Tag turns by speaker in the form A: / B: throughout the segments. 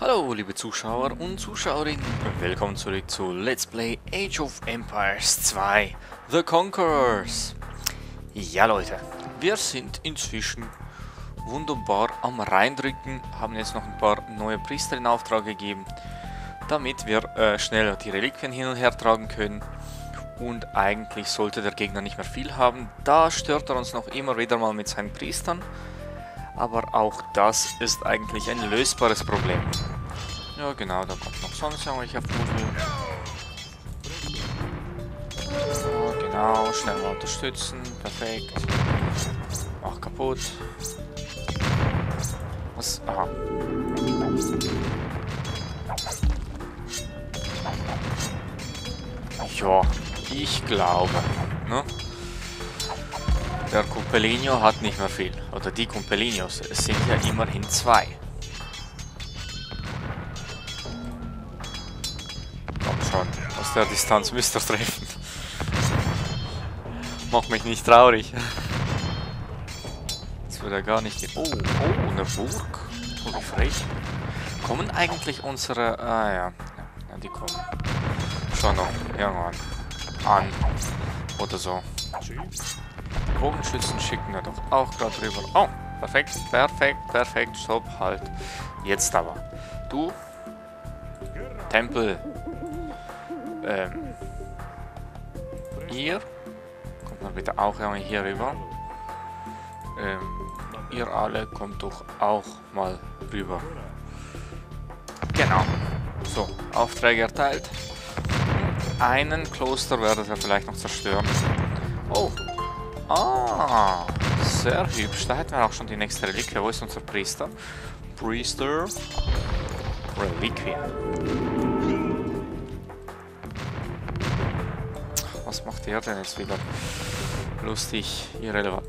A: Hallo liebe Zuschauer und Zuschauerinnen, willkommen zurück zu Let's Play Age of Empires 2 The Conquerors. Ja Leute, wir sind inzwischen wunderbar am reindrücken, haben jetzt noch ein paar neue Priester in Auftrag gegeben, damit wir äh, schneller die Reliquien hin und her tragen können. Und eigentlich sollte der Gegner nicht mehr viel haben, da stört er uns noch immer wieder mal mit seinen Priestern. Aber auch das ist eigentlich ein lösbares Problem. Ja genau, da kommt noch sonst irgendwelcher Vogel. Ja, genau, schnell mal unterstützen. Perfekt. Mach kaputt. Was? Aha. Ja, ich glaube. Ne? Der Cumpelino hat nicht mehr viel. Oder die Cumpelinos. Es sind ja immerhin zwei. Der Distanz müsst ihr treffen. Mach mich nicht traurig. Das würde er gar nicht. Oh, oh, eine Burg. Oh, wie frech. Kommen eigentlich unsere... Ah ja. ja die kommen. Schon noch. Irgendwann. An. Oder so. Bogenschützen schicken wir doch auch gerade rüber. Oh, perfekt, perfekt, perfekt. Stopp, halt. Jetzt aber. Du. Tempel. Ähm. Ihr. Kommt mal bitte auch hier rüber. Ähm. Ihr alle kommt doch auch mal rüber. Genau. So, Aufträge erteilt. Einen Kloster werde ich ja vielleicht noch zerstören. Oh, Ah, sehr hübsch. Da hätten wir auch schon die nächste Reliquie. Wo ist unser Priester? Priester. Reliquie. Was macht der denn jetzt wieder? Lustig, irrelevant.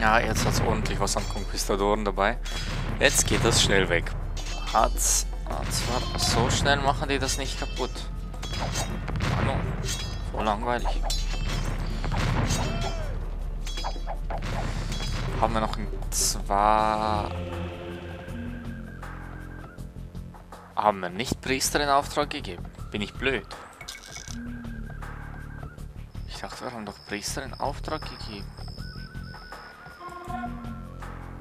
A: Ja, jetzt hat es ordentlich was an Konquistadoren dabei. Jetzt geht das schnell weg hat's. Zwar so schnell machen die das nicht kaputt. Hallo. Voll langweilig. Haben wir noch ein zwar. Haben wir nicht Priester in Auftrag gegeben? Bin ich blöd? Ich dachte, wir haben doch Priester in Auftrag gegeben.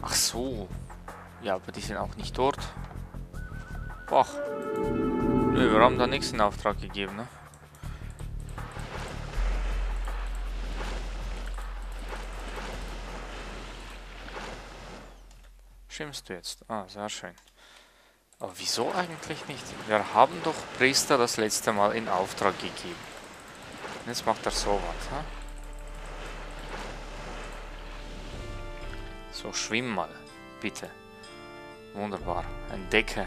A: Ach so. Ja, aber die sind auch nicht dort. Boah. Nö, wir haben da nichts in Auftrag gegeben, ne? Schimpfst du jetzt? Ah, sehr schön. Aber wieso eigentlich nicht? Wir haben doch Priester das letzte Mal in Auftrag gegeben. Jetzt macht er so was, ha? So, schwimm mal, bitte. Wunderbar. Entdecke.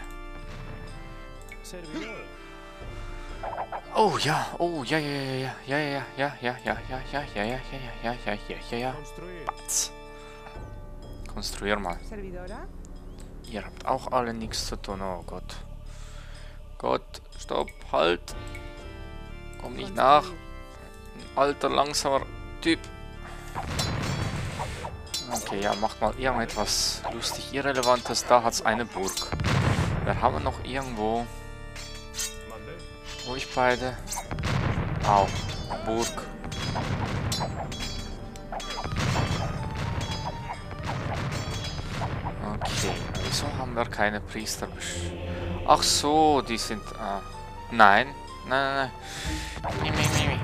A: Oh ja, oh ja, ja, ja, ja, ja, ja, ja, ja, ja, ja, ja, ja, ja, ja, ja, ja, ja, ja. Batz. Konstruier mal. Ihr habt auch alle nichts zu tun, oh Gott. Gott, stopp, halt. Komm nicht nach. Ein alter, langsamer Typ. Okay, ja, macht mal irgendetwas lustig Irrelevantes. Da hat's eine Burg. Wir haben noch irgendwo... Wo ich beide? Au. Burg. Wieso haben wir keine Priester? Ach so, die sind... Äh, nein, nein, nein, nein. Mi, mi, mi, mi.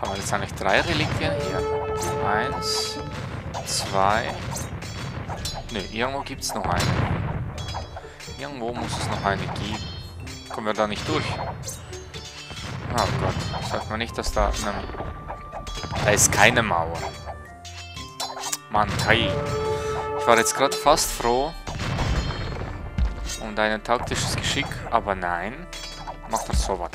A: Haben wir jetzt eigentlich drei Reliquien hier? Eins, zwei. Ne, irgendwo gibt es noch eine. Irgendwo muss es noch eine geben. Kommen wir da nicht durch? Oh Gott, sagt man nicht, dass da... Ne, da ist keine Mauer. Mann, Kai. Ich war jetzt gerade fast froh um dein taktisches Geschick, aber nein. Macht er sowas.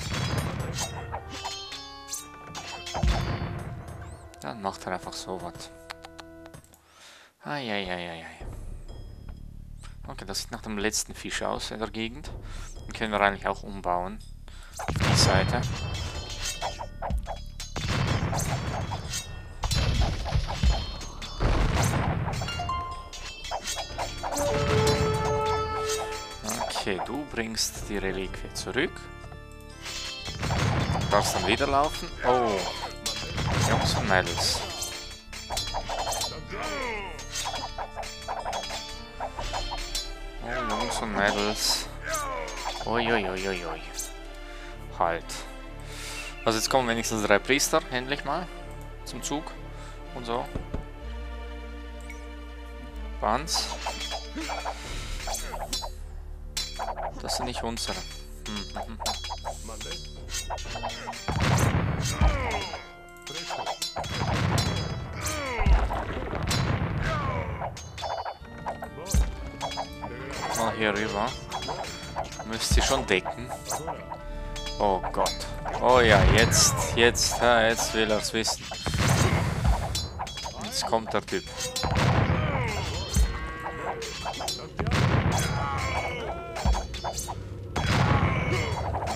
A: Dann macht er einfach sowas. Eieieiei. Okay, das sieht nach dem letzten Fisch aus in der Gegend. Den können wir eigentlich auch umbauen. Die Seite. Okay, du bringst die Reliquie zurück. Du darfst dann wieder laufen. Oh, Jungs und Mädels. Oh, Jungs und Mädels. Uiuiuiui. Halt. Also jetzt kommen wenigstens drei Priester, endlich mal, zum Zug und so. Bands. Das sind nicht unsere. Hm, hm, hm. Mal hier rüber. Müsst ihr schon decken. Oh Gott. Oh ja, jetzt, jetzt, ja, jetzt will er es wissen. Jetzt kommt der Typ.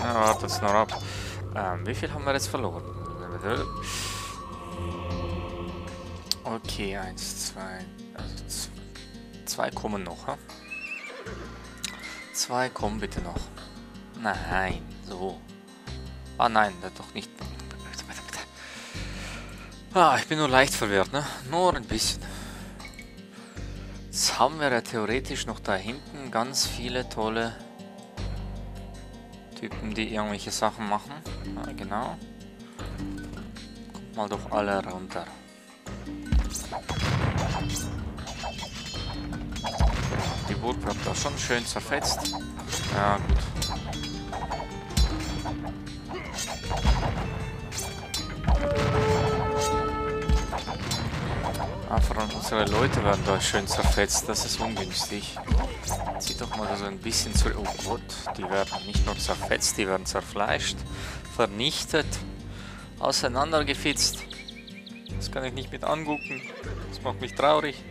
A: Ja, wartet noch ab. Ähm, wie viel haben wir jetzt verloren? Okay, eins, zwei, also zwei kommen noch, ha? Zwei kommen bitte noch. Nein, so. Ah nein, doch nicht. Ah, ich bin nur leicht verwirrt, ne? Nur ein bisschen. Jetzt haben wir ja theoretisch noch da hinten ganz viele tolle Typen, die irgendwelche Sachen machen. Ja, genau. Kommt mal doch alle runter. Die Burg wird da schon schön zerfetzt. Ja, gut. Aber unsere Leute werden da schön zerfetzt, das ist ungünstig. Sieh doch mal so ein bisschen zurück. Oh Gott, die werden nicht nur zerfetzt, die werden zerfleischt, vernichtet, auseinandergefitzt. Das kann ich nicht mit angucken. Das macht mich traurig.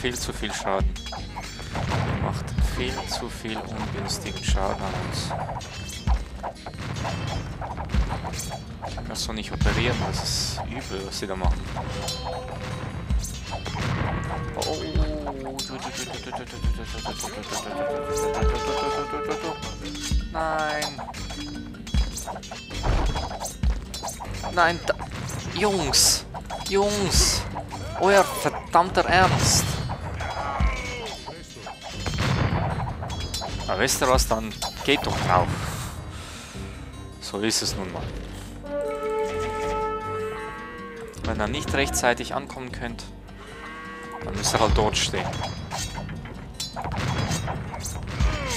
A: Viel zu viel Schaden. Die macht viel zu viel ungünstigen Schaden an uns. Ich kann so nicht operieren, das ist übel, was sie da machen. Oh. Nein. Nein, da Jungs. Jungs. Euer verdammter Ernst. Na, wisst ihr was, dann geht doch drauf. So ist es nun mal. Wenn ihr nicht rechtzeitig ankommen könnt, dann müsst ihr halt dort stehen.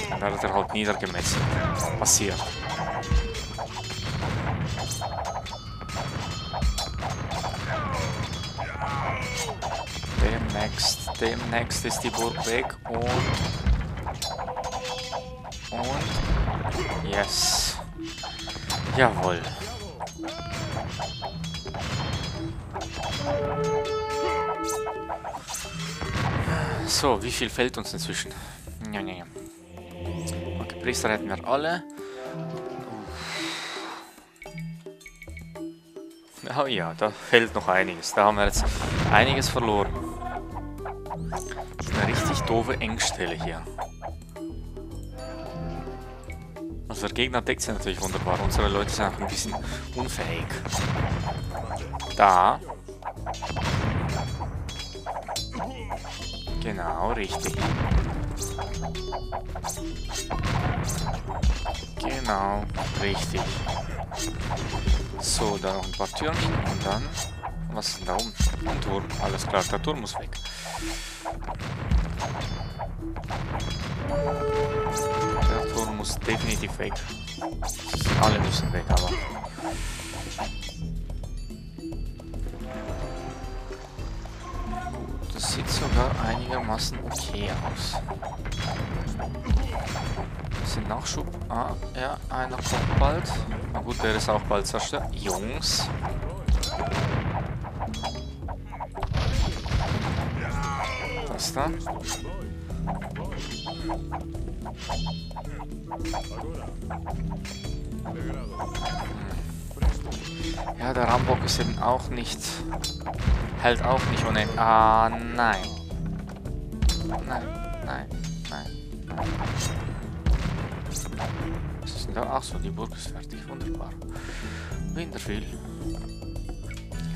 A: Dann werdet ihr halt niedergemetzelt. Passiert. Demnächst, ist die Burg weg und und... Yes. Jawohl. So, wie viel fällt uns inzwischen? Ja, ja, ja. Okay, Priester hätten wir alle. Oh ja, da fehlt noch einiges. Da haben wir jetzt einiges verloren. Doofe Engstelle hier. Also der Gegner deckt sich natürlich wunderbar. Unsere Leute sind auch ein bisschen unfähig. Da. Genau, richtig. Genau, richtig. So, da noch ein paar Türmchen und dann... Was ist denn da oben? Ein Turm. Alles klar, der Turm muss weg. Muss definitiv weg. Alle müssen weg, aber... Das sieht sogar einigermaßen okay aus. Bisschen Nachschub. Ah, ja, einer kommt bald. Na gut, der ist auch bald zerstört. Jungs. Das da. Ja, der Rambock ist eben auch nicht... Hält auch nicht ohne... Ah, nein. Nein, nein, nein. Was ist denn da? Ach so, die Burg ist fertig. Wunderbar. Winterviel.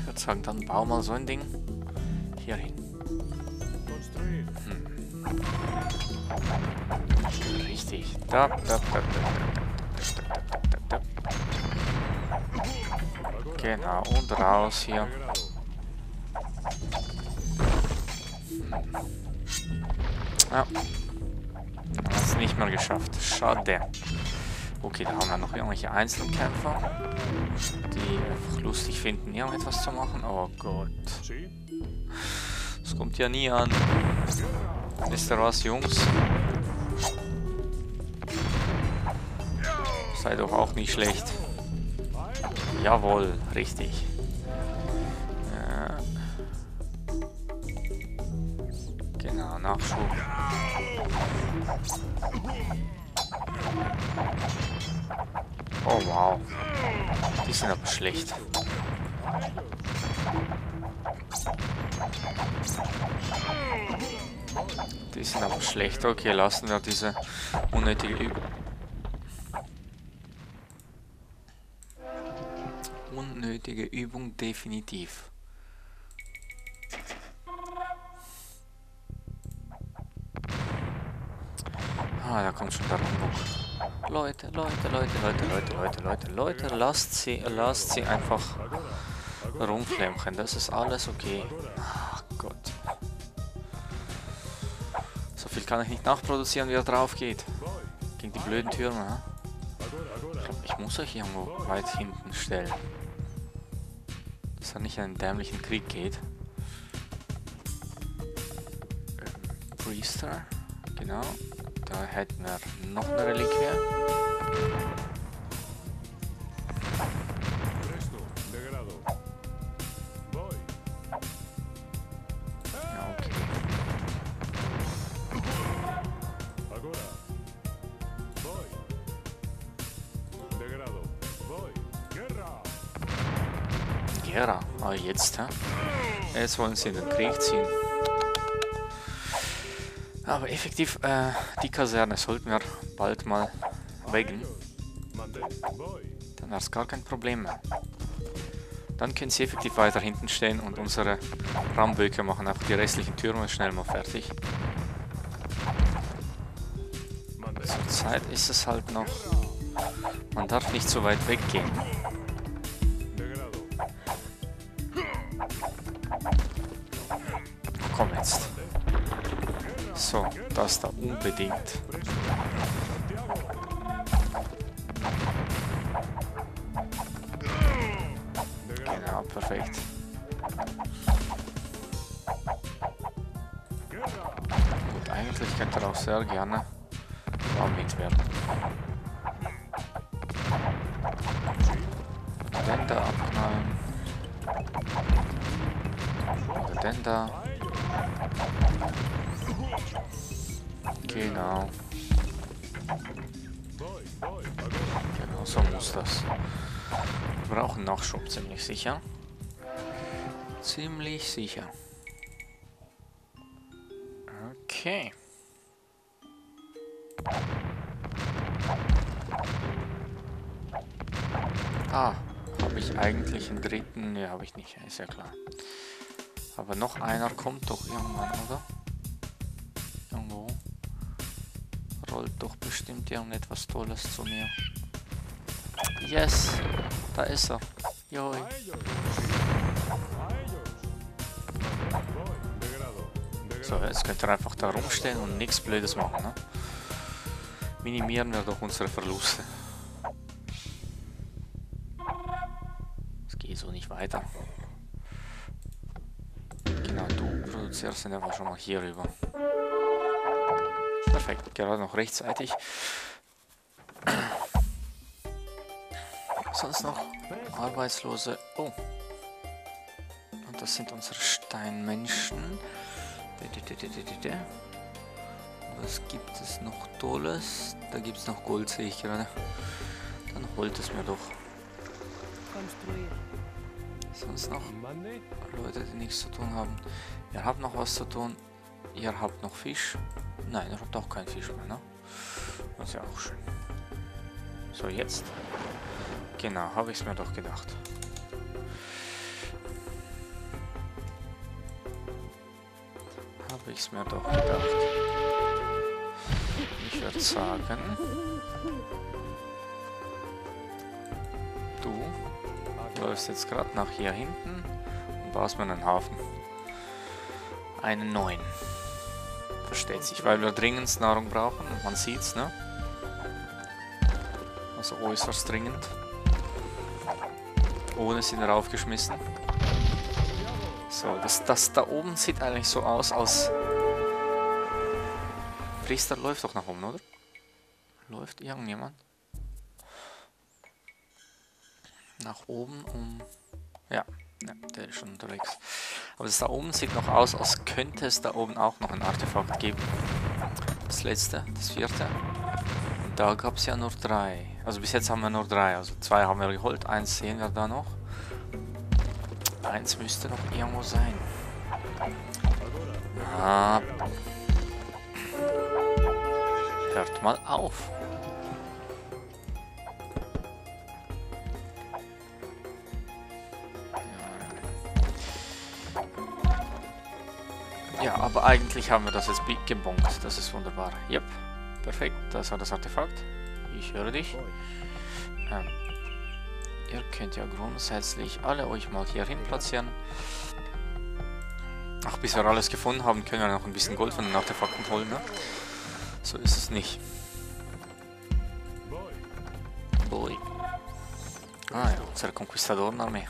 A: Ich würde sagen, dann bau mal so ein Ding hier hin. Hm. Richtig. Da, da, da, da, Genau, und raus hier. Ja. Haben es nicht mehr geschafft. Schade. Okay, da haben wir noch irgendwelche Einzelkämpfer, die einfach lustig finden, irgendetwas zu machen. Oh Gott. Das kommt ja nie an. Wisst ihr was, Jungs? Sei doch auch nicht schlecht. Jawohl, richtig. Ja. Genau, Nachschub. Oh wow. Die sind aber schlecht. Die sind aber schlecht. Okay, lassen wir diese unnötige Übung. Unnötige Übung definitiv. Ah, da kommt schon der Rambock. Leute, Leute, Leute, Leute, Leute, Leute, Leute, Leute, lasst sie, lasst sie einfach rumflämmchen. Das ist alles okay. Ach Gott. So viel kann ich nicht nachproduzieren, wie er drauf geht. Gegen die blöden Türme, ha? Ich, glaub, ich muss euch irgendwo weit hinten stellen. Dass er nicht in einen dämlichen Krieg geht. Ähm, Priester, genau. Da hätten wir noch eine Reliquie. Gera. Ah, jetzt, hä? Jetzt wollen sie in den Krieg ziehen. Aber effektiv, äh, die Kaserne sollten wir bald mal wegen. Dann wäre es gar kein Problem mehr. Dann können sie effektiv weiter hinten stehen und unsere Ramböcke machen einfach die restlichen Türme schnell mal fertig. Zurzeit ist es halt noch... Man darf nicht so weit weggehen. Jetzt. So, das da unbedingt. Genau, perfekt. Gut, eigentlich könnte er auch sehr gerne Genau, so muss das. Wir brauchen Nachschub, ziemlich sicher. Ziemlich sicher. Okay. Ah, habe ich eigentlich einen dritten? Ne, habe ich nicht, ist ja klar. Aber noch einer kommt doch irgendwann, oder? Doch bestimmt irgendetwas Tolles zu mir. Yes! Da ist er. Joi. So, jetzt könnt ihr einfach da rumstehen und nichts Blödes machen, ne? Minimieren wir doch unsere Verluste. Es geht so nicht weiter. zuerst sind wir schon mal hier rüber. Perfekt, gerade noch rechtzeitig. Sonst noch Arbeitslose. Oh. Und das sind unsere Steinmenschen. Was gibt es noch Tolles? Da gibt es noch Gold, sehe ich gerade. Dann holt es mir doch. Sonst noch Leute, die nichts zu tun haben. Ihr habt noch was zu tun. Ihr habt noch Fisch. Nein, ihr habt auch keinen Fisch mehr, ne? Das ist ja auch schön. So, jetzt. Genau, habe ich es mir doch gedacht. Habe ich es mir doch gedacht. Ich würde sagen... Du läufst jetzt gerade nach hier hinten und baust mir einen Hafen. Einen neuen. Versteht sich, weil wir dringend Nahrung brauchen. Man sieht's, ne? Also äußerst dringend. Ohne sind raufgeschmissen. So, das, das da oben sieht eigentlich so aus, als... Priester läuft doch nach oben, oder? Läuft irgendjemand? Nach oben um... Ja, ja, der ist schon unterwegs. Aber das da oben sieht noch aus, als könnte es da oben auch noch ein Artefakt geben. Das letzte, das vierte. Und da gab es ja nur drei. Also bis jetzt haben wir nur drei. Also zwei haben wir geholt, eins sehen wir da noch. Eins müsste noch irgendwo sein. Ah. Hört mal auf. Aber eigentlich haben wir das jetzt gebongt. Das ist wunderbar. Yep, perfekt. Das war das Artefakt. Ich höre dich. Ähm, ihr könnt ja grundsätzlich alle euch mal hier hin platzieren. Ach, bis wir alles gefunden haben, können wir noch ein bisschen Gold von den Artefakten holen, ne? So ist es nicht. Boy. Ah ja, unsere Konquistadorenarmee.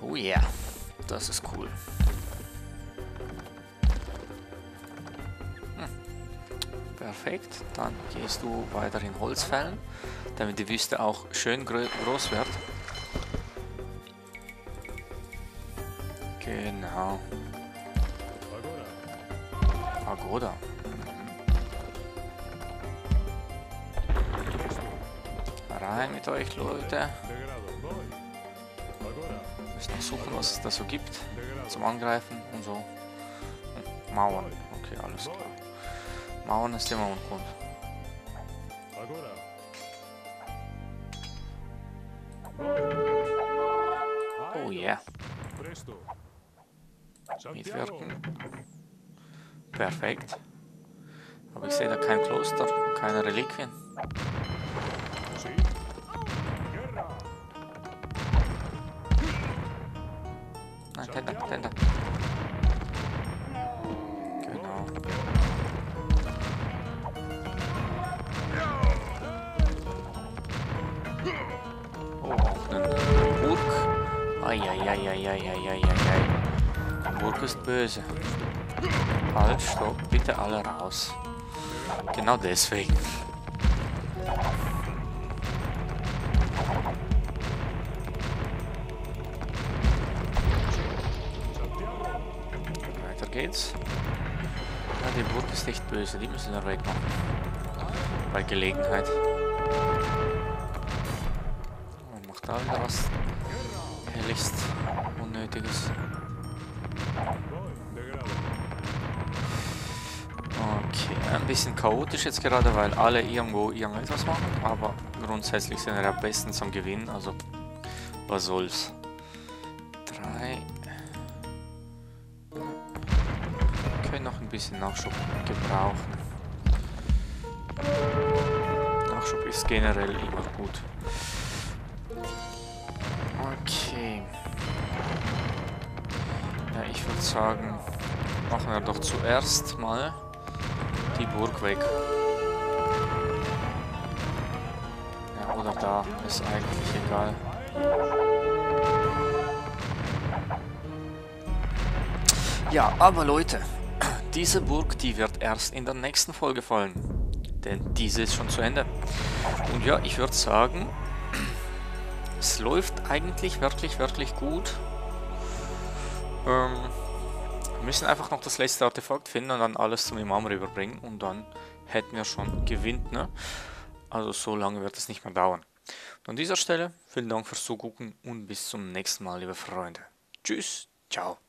A: Oh yeah, das ist cool. Perfekt. Dann gehst du weiterhin Holz fällen, damit die Wüste auch schön groß wird. Genau. Pagoda. Rein mit euch, Leute. Wir müssen suchen, was es da so gibt. Zum Angreifen und so. Hm, Mauern. Okay, alles klar. Mauern ist immer ungrund. Oh yeah. Mitwirken. Perfekt. Aber ich sehe da kein Kloster, keine Reliquien. Eieieiei. Burg ist böse. Halt, stopp, bitte alle raus. Genau deswegen. Weiter geht's. Ja, die Burg ist echt böse, die müssen wir wegmachen. Bei Gelegenheit. Und macht da wieder was Herrlichst Unnötiges. Okay, ein bisschen chaotisch jetzt gerade, weil alle irgendwo irgendetwas machen, aber grundsätzlich sind wir am besten zum Gewinnen, also was soll's. Drei. Wir können noch ein bisschen Nachschub gebrauchen. Nachschub ist generell immer gut. Ich würde sagen, machen wir doch zuerst mal die Burg weg. Ja, oder da, ist eigentlich egal. Ja, aber Leute, diese Burg, die wird erst in der nächsten Folge fallen. Denn diese ist schon zu Ende. Und ja, ich würde sagen, es läuft eigentlich wirklich, wirklich gut. Ähm, wir müssen einfach noch das letzte Artefakt finden und dann alles zum Imam rüberbringen. Und dann hätten wir schon gewinnt, ne? Also so lange wird es nicht mehr dauern. Und an dieser Stelle vielen Dank fürs Zugucken und bis zum nächsten Mal, liebe Freunde. Tschüss, ciao.